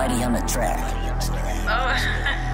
nobody on the track. Oh.